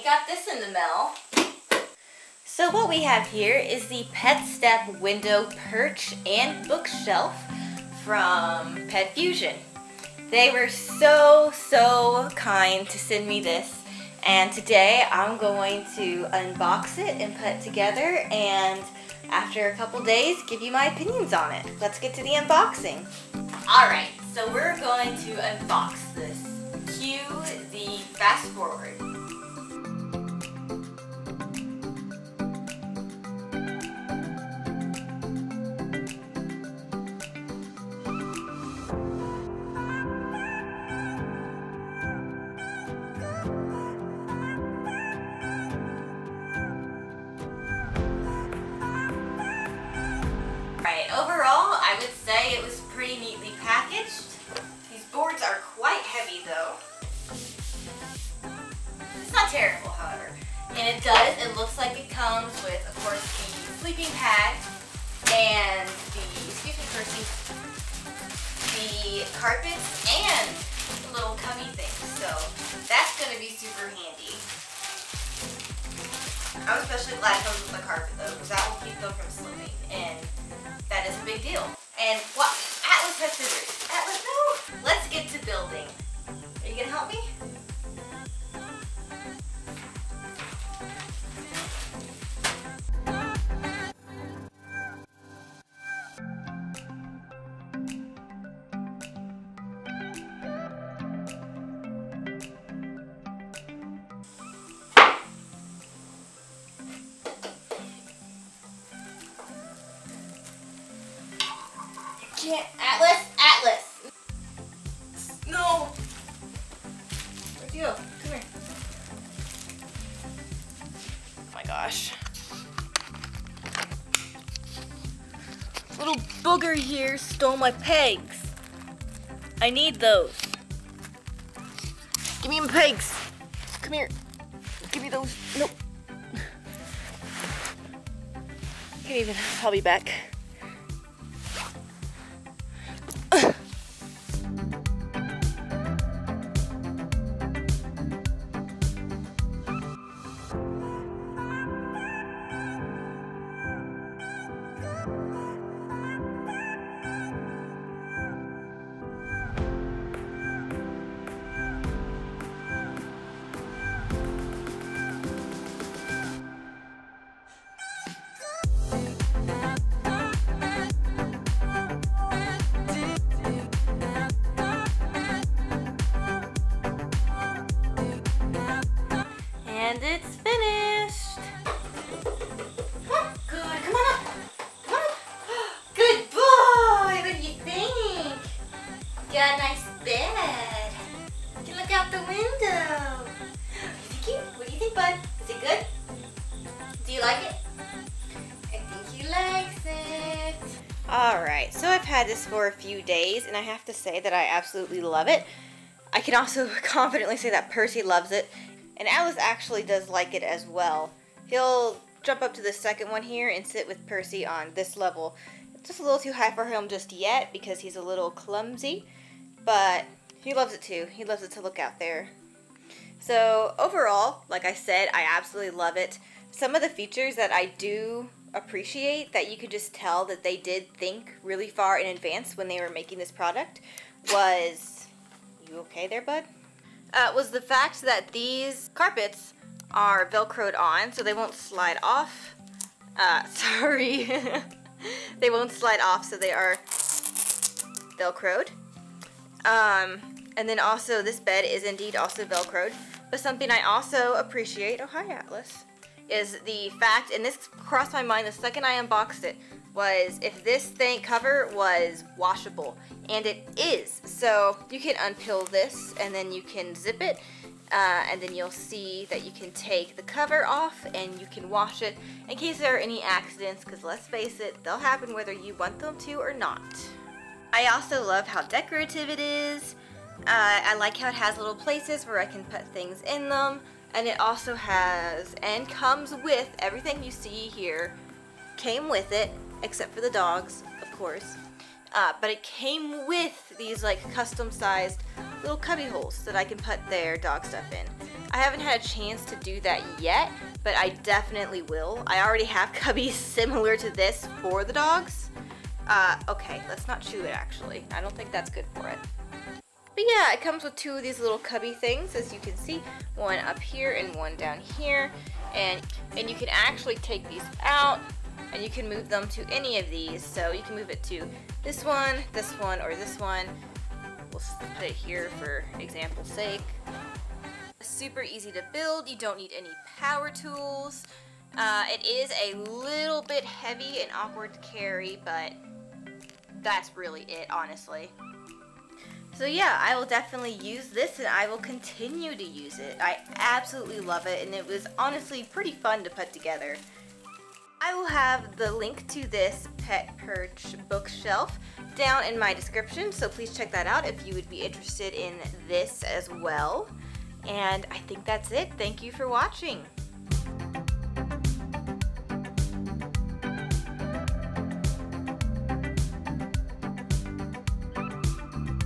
we got this in the mail. So what we have here is the Pet Step window perch and bookshelf from PetFusion. They were so, so kind to send me this. And today I'm going to unbox it and put it together and after a couple days give you my opinions on it. Let's get to the unboxing. Alright, so we're going to unbox this. Cue the fast forward. Overall, I would say it was pretty neatly packaged. These boards are quite heavy though. It's not terrible, however. And it does, it looks like it comes with, of course, the sleeping pad and the, excuse me, Percy, the carpets and the little cubby thing. So that's going to be super handy. I'm especially glad it comes with the carpet though, because that will keep them from Atlas, Atlas. No. Where'd you go? Come here. Oh my gosh. Little booger here stole my pegs. I need those. Give me my pegs. Come here. Give me those. Nope. Can't even. I'll be back. Do you think, bud? Is it good? Do you like it? I think he likes it. Alright, so I've had this for a few days and I have to say that I absolutely love it. I can also confidently say that Percy loves it and Atlas actually does like it as well. He'll jump up to the second one here and sit with Percy on this level. It's just a little too high for him just yet because he's a little clumsy, but he loves it too. He loves it to look out there. So overall, like I said, I absolutely love it. Some of the features that I do appreciate that you could just tell that they did think really far in advance when they were making this product was, you okay there, bud? Uh, was the fact that these carpets are velcroed on so they won't slide off. Uh, sorry. they won't slide off so they are velcroed. Um, and then also this bed is indeed also velcroed. But something I also appreciate, oh hi Atlas, is the fact, and this crossed my mind the second I unboxed it, was if this thing cover was washable. And it is. So you can unpeel this and then you can zip it. Uh, and then you'll see that you can take the cover off and you can wash it in case there are any accidents because let's face it, they'll happen whether you want them to or not. I also love how decorative it is. Uh, I like how it has little places where I can put things in them. And it also has, and comes with, everything you see here came with it, except for the dogs, of course. Uh, but it came with these like custom sized little cubby holes that I can put their dog stuff in. I haven't had a chance to do that yet, but I definitely will. I already have cubbies similar to this for the dogs. Uh, okay, let's not chew it actually. I don't think that's good for it. But yeah, it comes with two of these little cubby things, as you can see. One up here and one down here. And, and you can actually take these out and you can move them to any of these. So you can move it to this one, this one, or this one. We'll put it here for example's sake. Super easy to build. You don't need any power tools. Uh, it is a little bit heavy and awkward to carry, but that's really it, honestly. So yeah, I will definitely use this and I will continue to use it. I absolutely love it and it was honestly pretty fun to put together. I will have the link to this Pet Perch bookshelf down in my description, so please check that out if you would be interested in this as well. And I think that's it. Thank you for watching.